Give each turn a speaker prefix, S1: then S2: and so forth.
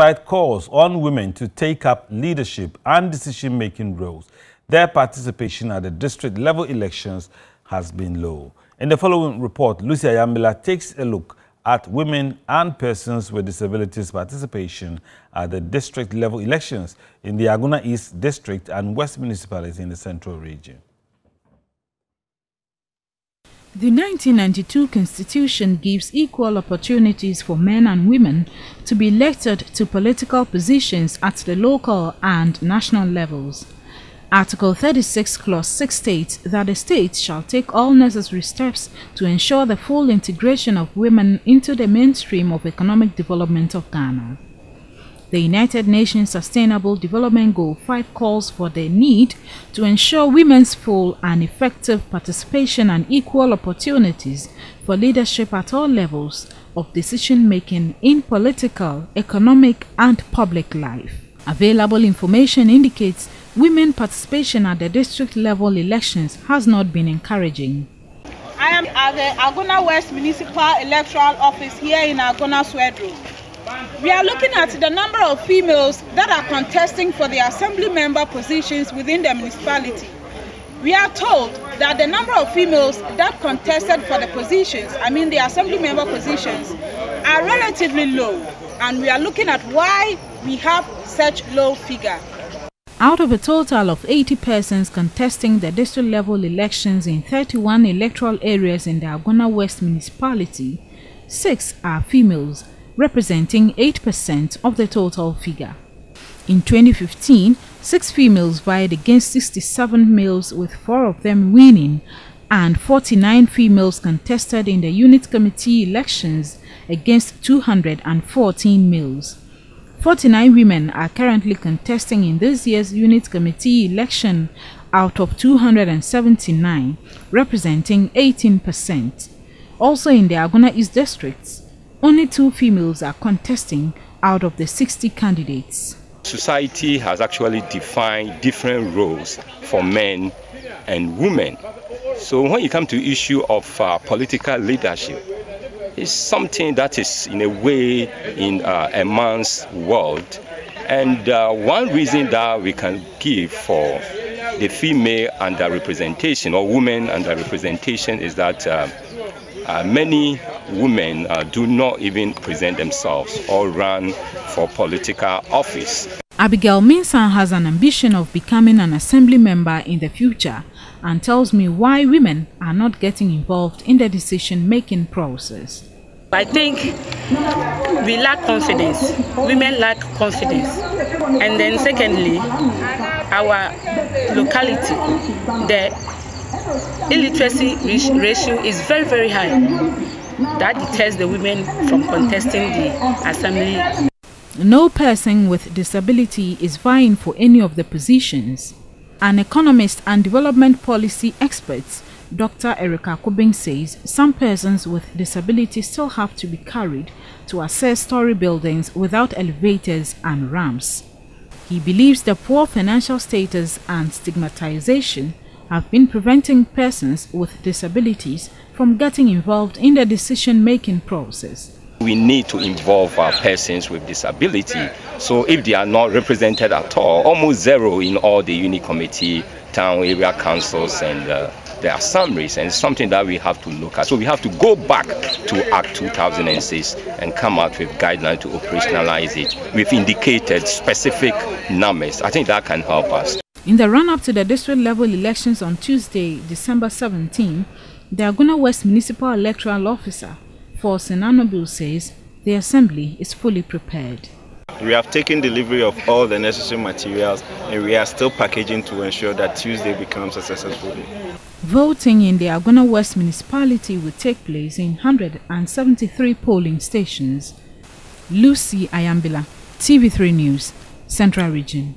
S1: Despite calls on women to take up leadership and decision-making roles, their participation at the district level elections has been low. In the following report, Lucy Ayambila takes a look at women and persons with disabilities participation at the district level elections in the Agona East District and West Municipality in the Central Region.
S2: The 1992 Constitution gives equal opportunities for men and women to be elected to political positions at the local and national levels. Article 36, Clause 6 states that the state shall take all necessary steps to ensure the full integration of women into the mainstream of economic development of Ghana. The United Nations Sustainable Development Goal 5 calls for the need to ensure women's full and effective participation and equal opportunities for leadership at all levels of decision making in political, economic, and public life. Available information indicates women participation at the district level elections has not been encouraging.
S3: I am at the Agona West Municipal Electoral Office here in Agona Swedru. We are looking at the number of females that are contesting for the assembly member positions within the municipality. We are told that the number of females that contested for the positions, I mean the assembly member positions, are relatively low. And we are looking at why we have such low figure.
S2: Out of a total of 80 persons contesting the district level elections in 31 electoral areas in the Agona West municipality, six are females representing 8% of the total figure. In 2015, six females vied against 67 males with four of them winning and 49 females contested in the unit committee elections against 214 males. 49 women are currently contesting in this year's unit committee election out of 279, representing 18%. Also in the Agona East districts, only two females are contesting out of the 60 candidates.
S4: Society has actually defined different roles for men and women. So when you come to issue of uh, political leadership, it's something that is in a way in uh, a man's world. And uh, one reason that we can give for the female underrepresentation or women underrepresentation is that uh, uh, many women uh, do not even present themselves or run for political office.
S2: Abigail Minsan has an ambition of becoming an assembly member in the future and tells me why women are not getting involved in the decision-making process.
S5: I think we lack confidence. Women lack confidence. And then secondly, our locality, the illiteracy ratio is very, very high. That deters the women from contesting the assembly.
S2: No person with disability is vying for any of the positions. An economist and development policy expert, Dr. Erica Kubing says some persons with disability still have to be carried to access story buildings without elevators and ramps. He believes the poor financial status and stigmatization have been preventing persons with disabilities from getting involved in the decision-making process.
S4: We need to involve our persons with disability. So if they are not represented at all, almost zero in all the unit committee, town area councils and uh, are assemblies and it's something that we have to look at. So we have to go back to Act 2006 and come out with guidelines to operationalize it. We've indicated specific numbers. I think that can help us.
S2: In the run-up to the district level elections on Tuesday, December 17, the Agona West Municipal Electoral Officer, Forsen Anobil, says the assembly is fully prepared.
S6: We have taken delivery of all the necessary materials and we are still packaging to ensure that Tuesday becomes a successful day.
S2: Voting in the Agona West municipality will take place in 173 polling stations. Lucy Ayambila, TV3 News, Central Region.